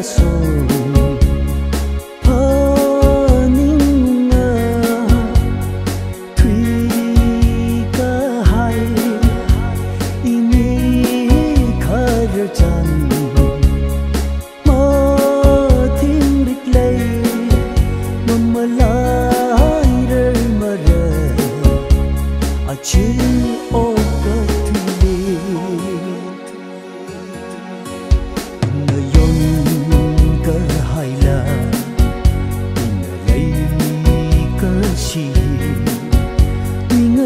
coração.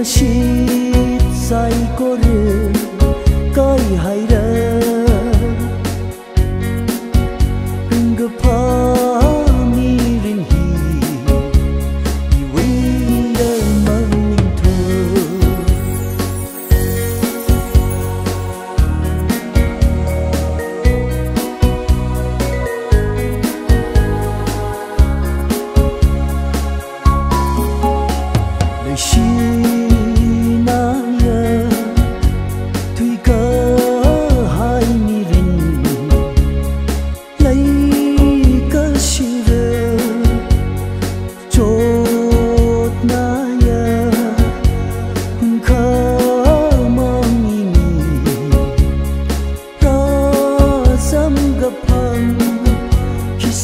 Shit sai ko re kai hai ra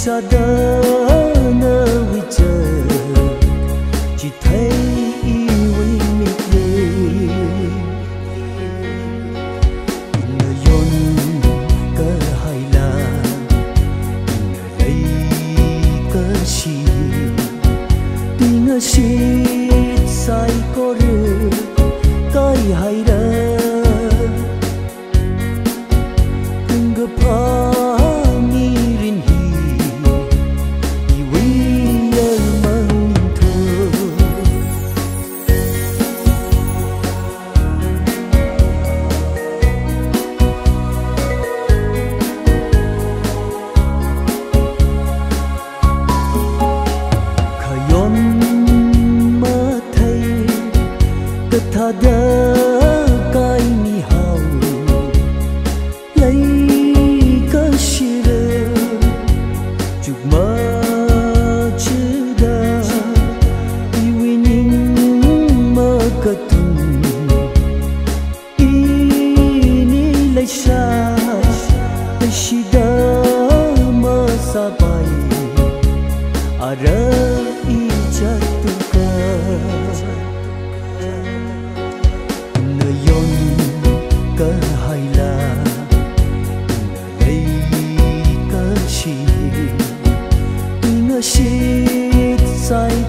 sadana wicha chỉ thấy yêu mịt lệ in yon cơ hay là in đây cơ si tiếng si sai có rơ cái hay là. hay